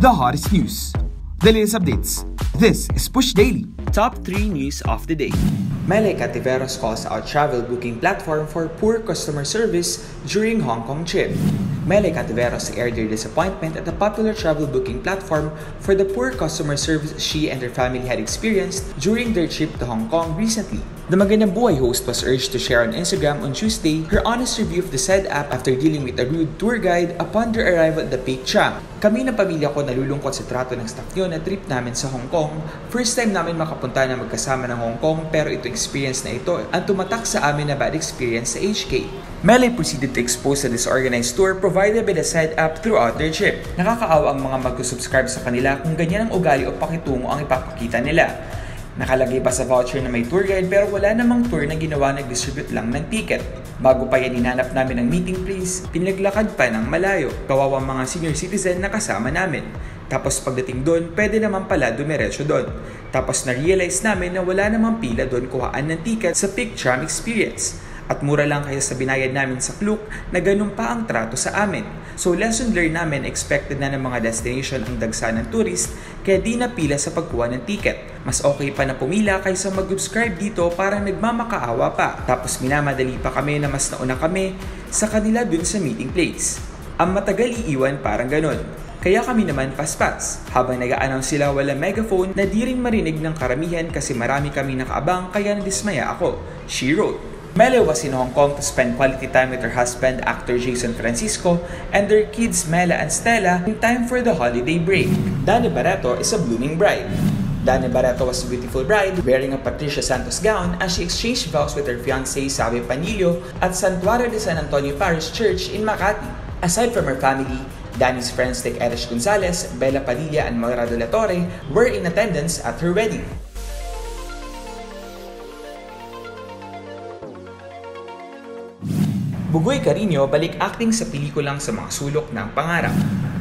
the hottest news, the latest updates. This is Push Daily. Top 3 news of the day. Mele Cativeros calls out travel booking platform for poor customer service during Hong Kong trip. Mele Cativeros aired their disappointment at the popular travel booking platform for the poor customer service she and her family had experienced during their trip to Hong Kong recently. The Magandang Buhay host was urged to share on Instagram on Tuesday her honest review of the said app after dealing with a rude tour guide upon their arrival at the Peak Tram. Kami ng pamilya ko nalulungkot sa trato ng staff nyo na trip namin sa Hong Kong. First time namin makapunta na magkasama ng Hong Kong pero ito experience na ito ang tumatak sa amin na bad experience sa HK. Melee proceeded to expose the disorganized tour provided by the said app throughout their trip. Nakakaawa ang mga mag-subscribe sa kanila kung ganyan ang ugali o pakitungo ang ipapakita nila. Nakalagay pa sa voucher na may tour guide pero wala namang tour na ginawa nag-distribute lang ng ticket. Bago pa yan inanap namin ang meeting place, pinaglakad pa ng malayo. Kawawang mga senior citizen na kasama namin. Tapos pagdating doon, pwede naman pala dumiretso doon. Tapos na-realize namin na wala namang pila doon kuhaan ng ticket sa Pick Tram Experience. At mura lang kaya sa binayad namin sa Klook na ganun pa ang trato sa amin. So lesson learned namin, expected na ng mga destination ang dagsa ng tourist kaya di na pila sa pagkuha ng ticket. Mas okay pa na pumila kaysa mag-subscribe dito para nagmamakaawa pa. Tapos minamadali pa kami na mas nauna kami sa kanila dun sa meeting place. Ang matagal iiwan parang ganun. Kaya kami naman paspas. Habang nag-a-announce sila wala megaphone na di rin marinig ng karamihan kasi marami kami nakaabang kaya nadismaya ako. She wrote. Mele was in Hong Kong to spend quality time with her husband, actor Jason Francisco, and their kids Mela and Stella in time for the holiday break. Dani Barreto is a blooming bride. Dani Barreto was a beautiful bride wearing a Patricia Santos gown as she exchanged vows with her fiancé Sabe Panilio at Santuario de San Antonio Parish Church in Makati. Aside from her family, Dani's friends like Erich Gonzalez, Bella Padilla, and Moira de la Torre were in attendance at her wedding. Bugoy Carino balik acting sa pelikulang sa mga sulok ng pangarap.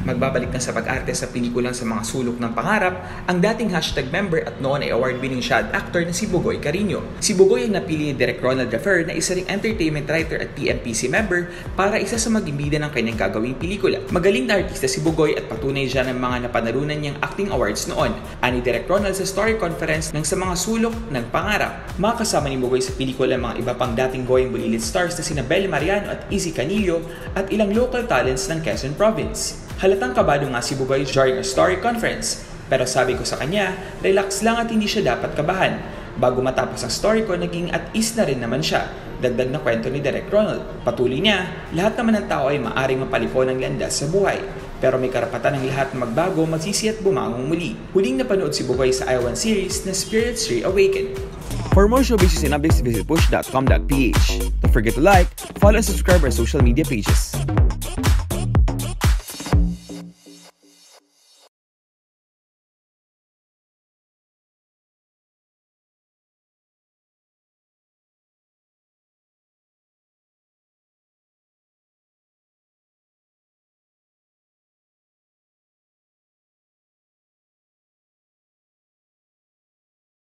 Magbabalik na sa pag-arte sa pelikulang sa mga sulok ng pangarap ang dating hashtag member at noon ay award-winning child actor na si Bugoy Carino. Si Bugoy ang napili ni Direk Ronald Defer na isa ring entertainment writer at TMPC member para isa sa mag-imbida ng kanyang gagawing pelikula. Magaling na artista si Bugoy at patunay siya ng mga napanalunan niyang acting awards noon. Ani Direk Ronald sa story conference ng sa mga sulok ng pangarap. Makasama ni Bugoy sa pelikula mga iba pang dating Goyang Bulilit stars na sina Belle Mariano at Izzy Canillo at ilang local talents ng Quezon Province. Halatang kabado nga si Bugoy during a story conference. Pero sabi ko sa kanya, relax lang at hindi siya dapat kabahan. Bago matapos ang story ko, naging at ease na rin naman siya. Dagdag na kwento ni Direk Ronald. Patuloy niya, lahat naman ng tao ay maaring mapaliko ng landas sa buhay. Pero may karapatan ng lahat magbago, magsisi at bumangong muli. Huling napanood si Bugoy sa Iwan series na Spirits Reawaken. For more showbiz and updates, visit push.com.ph. Don't forget to like, follow, and subscribe our social media pages.